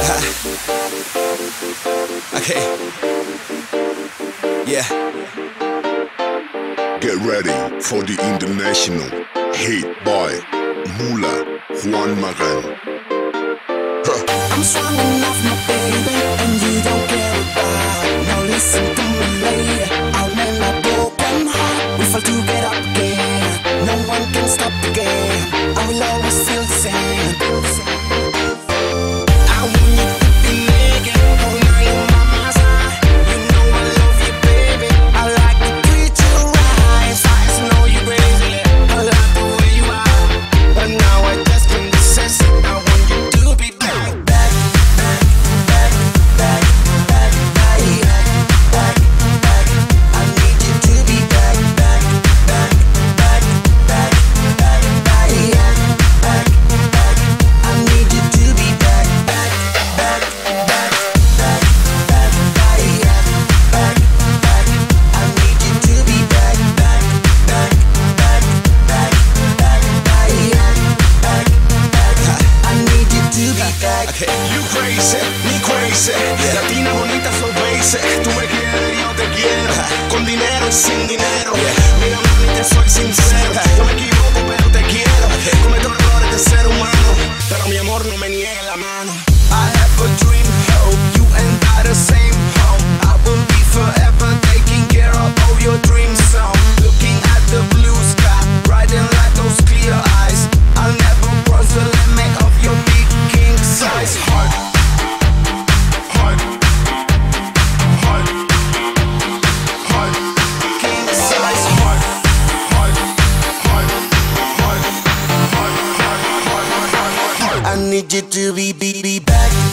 okay. Yeah. Get ready for the international hit by Mula Juan Magan. Huh. I'm strong enough, my baby, and you don't care about. Now listen to me, lady. I'll mend my broken heart. We to get up again. No one can stop the game. I will always feel. crazy, ni crazy. Latina bonita soy base. Tú me quieres, yo te quiero. Con dinero y sin dinero. Mira, mami, te soy sincero. Yo me equivoco. Need you to be, be, be back.